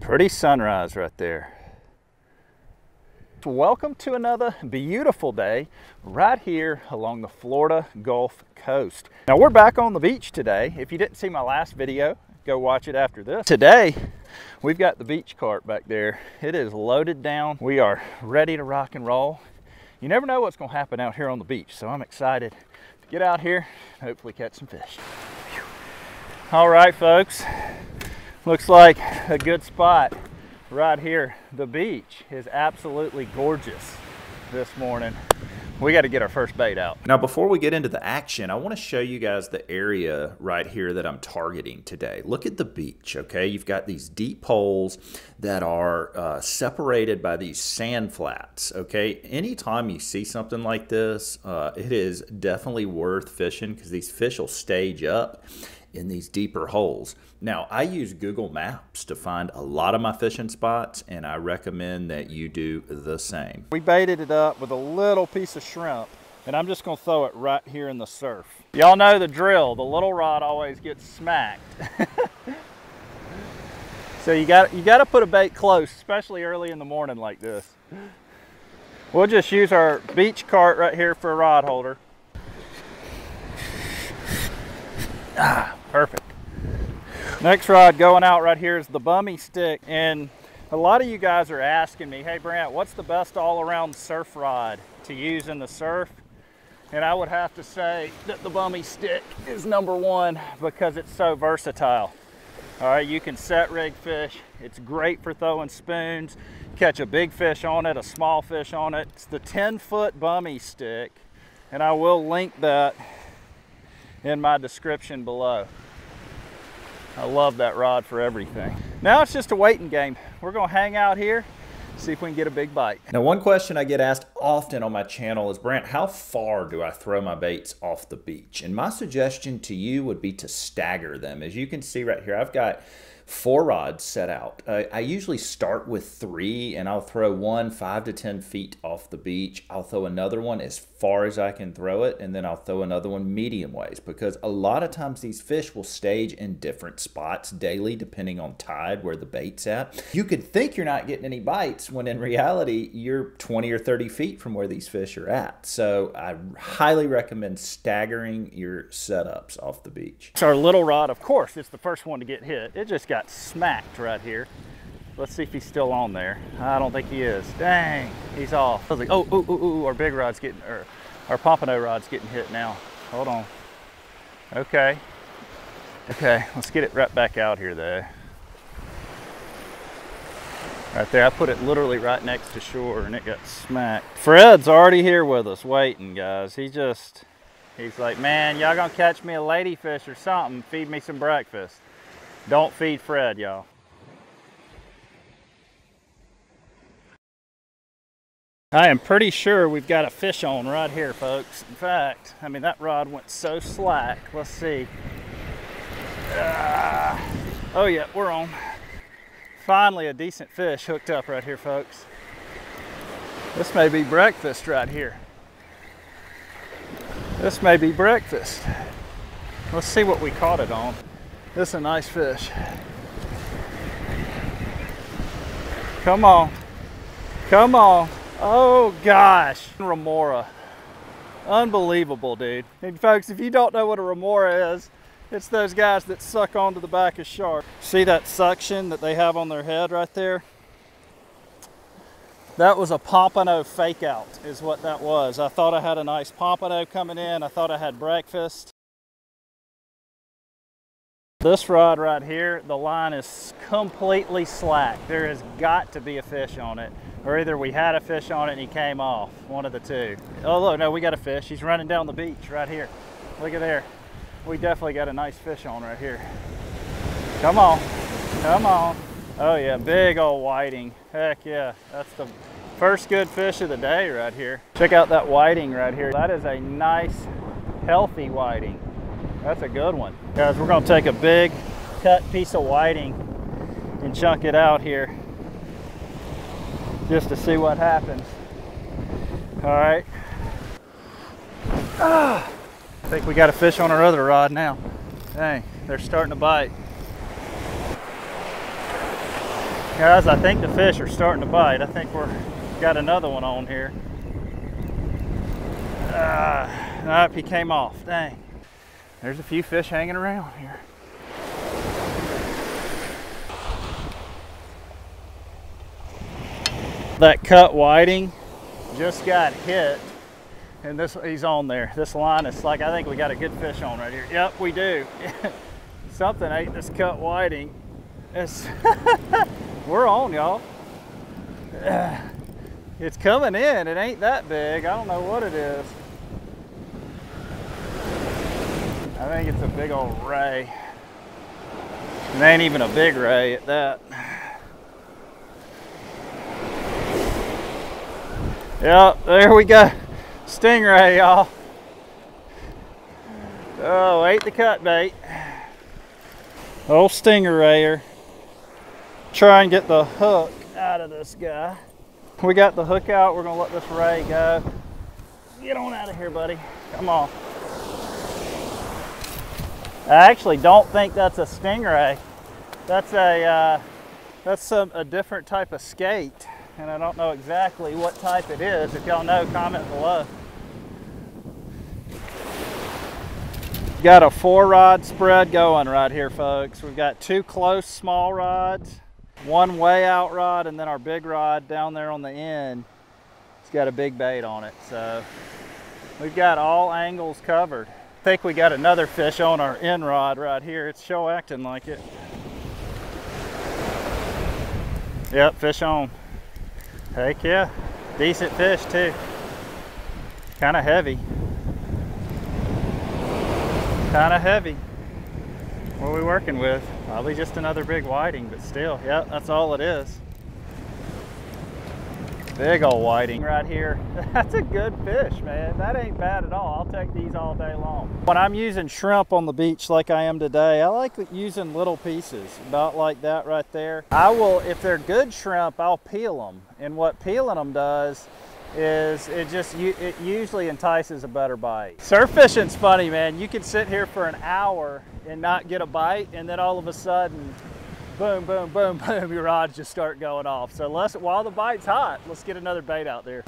Pretty sunrise right there. Welcome to another beautiful day right here along the Florida Gulf Coast. Now we're back on the beach today. If you didn't see my last video, go watch it after this. Today, we've got the beach cart back there. It is loaded down. We are ready to rock and roll. You never know what's gonna happen out here on the beach, so I'm excited to get out here and hopefully catch some fish. All right, folks. Looks like a good spot right here. The beach is absolutely gorgeous this morning. We got to get our first bait out. Now, before we get into the action, I want to show you guys the area right here that I'm targeting today. Look at the beach, okay? You've got these deep holes that are uh, separated by these sand flats, okay? Anytime you see something like this, uh, it is definitely worth fishing because these fish will stage up in these deeper holes. Now, I use Google Maps to find a lot of my fishing spots, and I recommend that you do the same. We baited it up with a little piece of shrimp, and I'm just gonna throw it right here in the surf. Y'all know the drill, the little rod always gets smacked. so you got, you got to put a bait close, especially early in the morning like this. We'll just use our beach cart right here for a rod holder. Ah, perfect. Next rod going out right here is the bummy stick. And a lot of you guys are asking me, hey Brant, what's the best all around surf rod to use in the surf? And I would have to say that the bummy stick is number one because it's so versatile. All right, you can set rig fish. It's great for throwing spoons, catch a big fish on it, a small fish on it. It's the 10 foot bummy stick. And I will link that in my description below. I love that rod for everything. Now it's just a waiting game. We're gonna hang out here, see if we can get a big bite. Now, one question I get asked often on my channel is, Brant, how far do I throw my baits off the beach? And my suggestion to you would be to stagger them. As you can see right here, I've got four rods set out. Uh, I usually start with three and I'll throw one five to 10 feet off the beach. I'll throw another one as far as I can throw it and then I'll throw another one medium ways because a lot of times these fish will stage in different spots daily depending on tide where the bait's at. You could think you're not getting any bites when in reality you're 20 or 30 feet from where these fish are at. So I highly recommend staggering your setups off the beach. It's our little rod, of course, it's the first one to get hit. It just got got smacked right here. Let's see if he's still on there. I don't think he is. Dang, he's off. I was like, oh, ooh, ooh, ooh, our big rod's getting, or our pompano rod's getting hit now. Hold on. Okay. Okay, let's get it right back out here though. Right there, I put it literally right next to shore and it got smacked. Fred's already here with us waiting, guys. He just, he's like, man, y'all gonna catch me a ladyfish or something, feed me some breakfast. Don't feed Fred, y'all. I am pretty sure we've got a fish on right here, folks. In fact, I mean, that rod went so slack. Let's see. Uh, oh yeah, we're on. Finally, a decent fish hooked up right here, folks. This may be breakfast right here. This may be breakfast. Let's see what we caught it on. This is a nice fish. Come on. Come on. Oh gosh. Remora. Unbelievable, dude. And folks, if you don't know what a remora is, it's those guys that suck onto the back of sharks. See that suction that they have on their head right there? That was a pompano fake out is what that was. I thought I had a nice pompano coming in. I thought I had breakfast. This rod right here, the line is completely slack. There has got to be a fish on it. Or either we had a fish on it and he came off, one of the two. Oh look, no, we got a fish. He's running down the beach right here. Look at there. We definitely got a nice fish on right here. Come on, come on. Oh yeah, big old whiting. Heck yeah, that's the first good fish of the day right here. Check out that whiting right here. That is a nice, healthy whiting. That's a good one. Guys, we're gonna take a big cut piece of whiting and chunk it out here just to see what happens. All right. Ah, I think we got a fish on our other rod now. Dang, they're starting to bite. Guys, I think the fish are starting to bite. I think we're got another one on here. Uh, nope, he came off. Dang. There's a few fish hanging around here. That cut whiting just got hit and this he's on there. This line is like, I think we got a good fish on right here. Yep, we do. Something ate this cut whiting. It's we're on, y'all. It's coming in. It ain't that big. I don't know what it is. I think it's a big old ray. It ain't even a big ray at that. Yep, there we go. Stingray, y'all. Oh, ate the cut bait. Old stingrayer. Try and get the hook out of this guy. We got the hook out. We're gonna let this ray go. Get on out of here, buddy. Come on. I actually don't think that's a stingray. That's a uh, that's some a different type of skate, and I don't know exactly what type it is. If y'all know, comment below. Got a four rod spread going right here, folks. We've got two close small rods, one way out rod, and then our big rod down there on the end. It's got a big bait on it, so we've got all angles covered. I think we got another fish on our end rod right here. It's show acting like it. Yep, fish on. Heck yeah, decent fish too. Kind of heavy kind of heavy. What are we working with? Probably just another big whiting, but still, yeah, that's all it is. Big old whiting right here. That's a good fish, man. That ain't bad at all. I'll take these all day long. When I'm using shrimp on the beach like I am today, I like using little pieces, about like that right there. I will, if they're good shrimp, I'll peel them. And what peeling them does is it just it usually entices a better bite. Surf fishing's funny, man. You can sit here for an hour and not get a bite, and then all of a sudden, boom, boom, boom, boom, your rods just start going off. So let's, while the bite's hot, let's get another bait out there.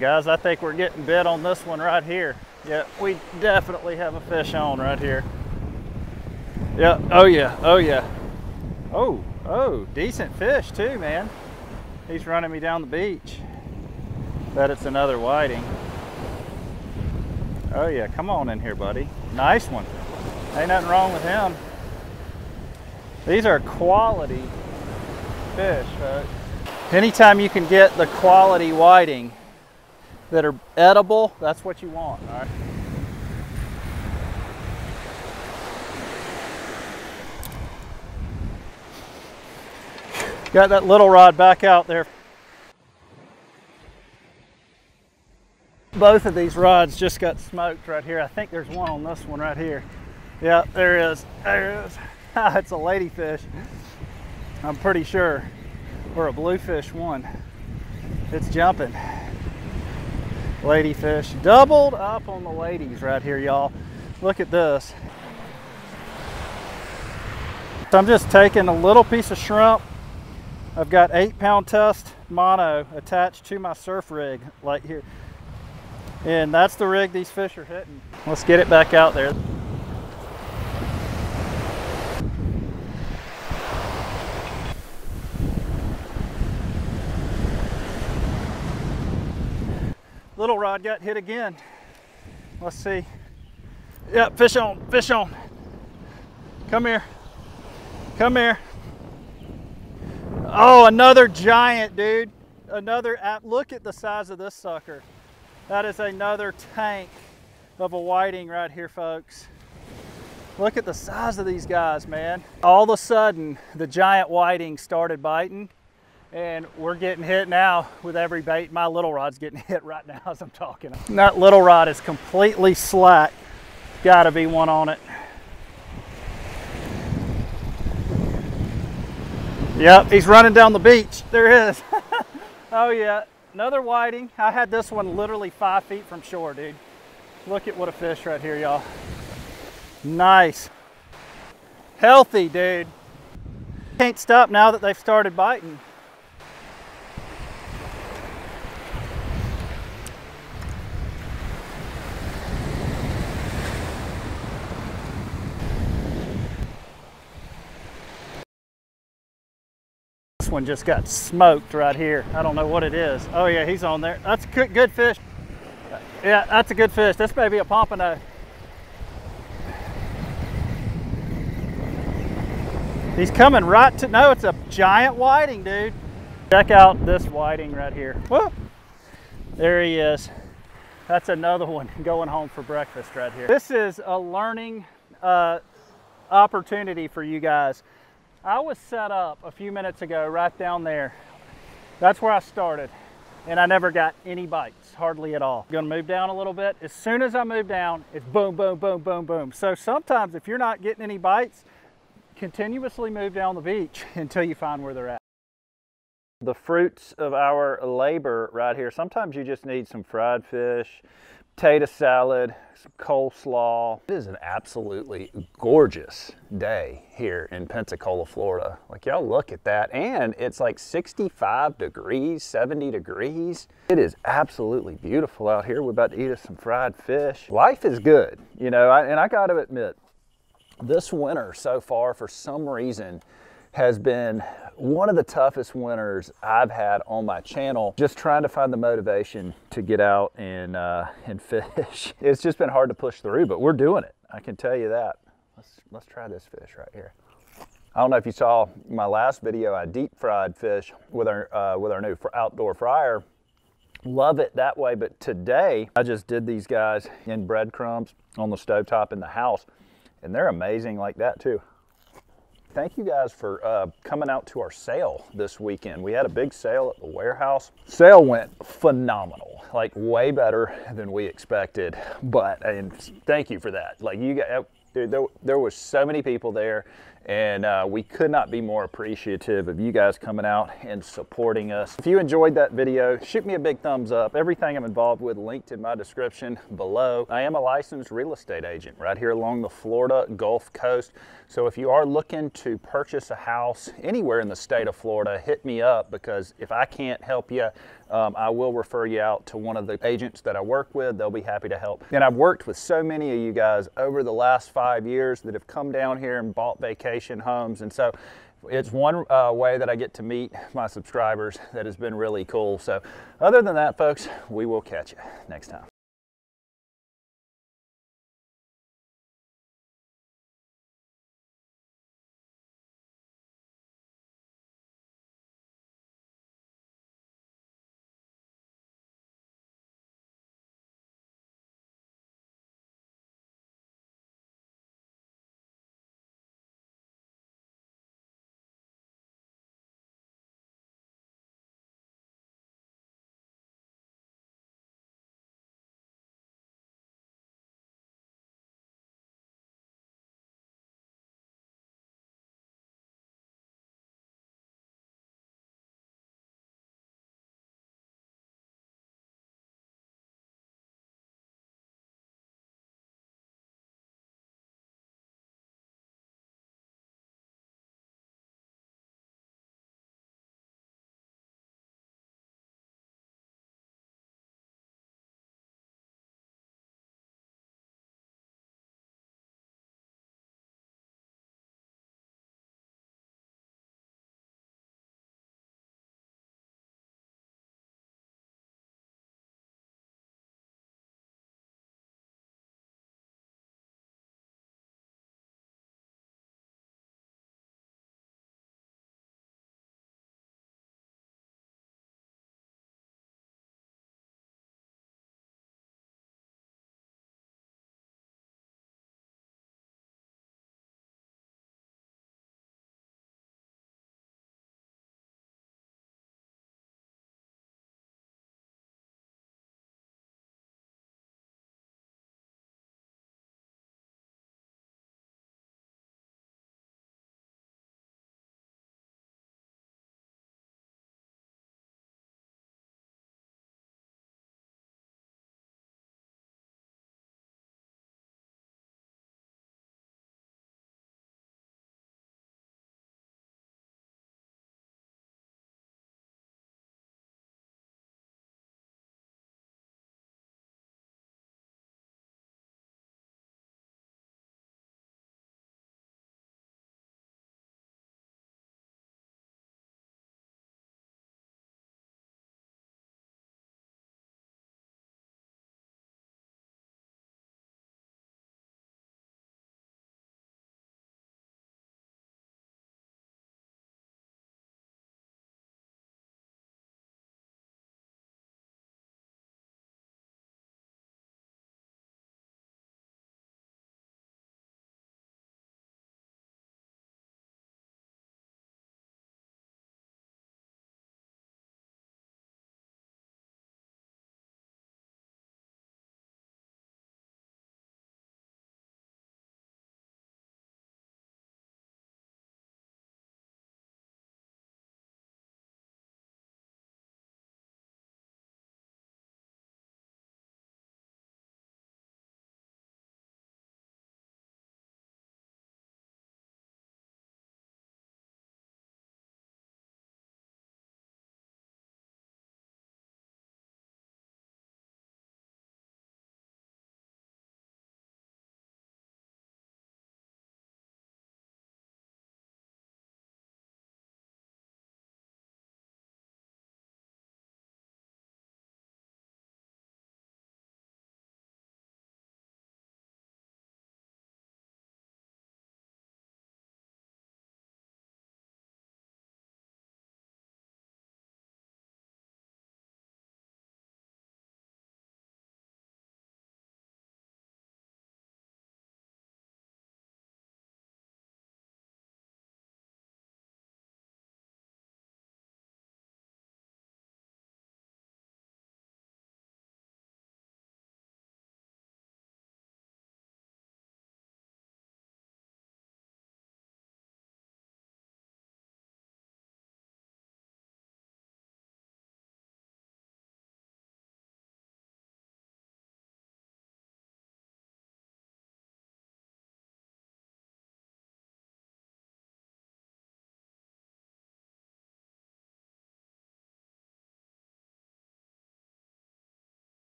Guys, I think we're getting bit on this one right here. Yeah, we definitely have a fish on right here. Yeah, oh yeah, oh yeah. Oh, Oh, decent fish too, man. He's running me down the beach. Bet it's another whiting. Oh yeah, come on in here, buddy. Nice one. Ain't nothing wrong with him. These are quality fish, folks. Anytime you can get the quality whiting that are edible, that's what you want, all right? Got that little rod back out there. Both of these rods just got smoked right here. I think there's one on this one right here. Yeah, there is. There is. Ah, it's a ladyfish. I'm pretty sure. Or a bluefish one. It's jumping. Ladyfish. Doubled up on the ladies right here, y'all. Look at this. So I'm just taking a little piece of shrimp I've got eight pound test mono attached to my surf rig like here. And that's the rig these fish are hitting. Let's get it back out there. Little rod got hit again. Let's see. Yep, fish on, fish on. Come here. Come here. Oh, another giant, dude. Another, look at the size of this sucker. That is another tank of a whiting right here, folks. Look at the size of these guys, man. All of a sudden, the giant whiting started biting and we're getting hit now with every bait. My little rod's getting hit right now as I'm talking. that little rod is completely slack. Gotta be one on it. Yep, he's running down the beach. There is. oh yeah, another whiting. I had this one literally five feet from shore, dude. Look at what a fish right here, y'all. Nice. Healthy, dude. Can't stop now that they've started biting. One just got smoked right here. I don't know what it is. Oh yeah, he's on there. That's a good fish. Yeah, that's a good fish. This may be a pompano. He's coming right to, no, it's a giant whiting, dude. Check out this whiting right here. Whoa, there he is. That's another one going home for breakfast right here. This is a learning uh, opportunity for you guys. I was set up a few minutes ago right down there. That's where I started and I never got any bites, hardly at all. Gonna move down a little bit. As soon as I move down, it's boom, boom, boom, boom, boom. So sometimes if you're not getting any bites, continuously move down the beach until you find where they're at. The fruits of our labor right here. Sometimes you just need some fried fish, potato salad, some coleslaw. It is an absolutely gorgeous day here in Pensacola, Florida. Like y'all look at that and it's like 65 degrees, 70 degrees. It is absolutely beautiful out here. We're about to eat us some fried fish. Life is good, you know, I, and I gotta admit, this winter so far, for some reason, has been one of the toughest winters I've had on my channel. Just trying to find the motivation to get out and, uh, and fish. It's just been hard to push through, but we're doing it. I can tell you that. Let's, let's try this fish right here. I don't know if you saw my last video, I deep fried fish with our, uh, with our new outdoor fryer. Love it that way, but today I just did these guys in breadcrumbs on the stovetop in the house and they're amazing like that too. Thank you guys for uh, coming out to our sale this weekend. We had a big sale at the warehouse. Sale went phenomenal, like way better than we expected. But and thank you for that. Like you got, dude, there, there was so many people there and uh, we could not be more appreciative of you guys coming out and supporting us. If you enjoyed that video, shoot me a big thumbs up. Everything I'm involved with linked in my description below. I am a licensed real estate agent right here along the Florida Gulf Coast. So if you are looking to purchase a house anywhere in the state of Florida, hit me up because if I can't help you, um, I will refer you out to one of the agents that I work with. They'll be happy to help. And I've worked with so many of you guys over the last five years that have come down here and bought vacation homes. And so it's one uh, way that I get to meet my subscribers that has been really cool. So other than that, folks, we will catch you next time.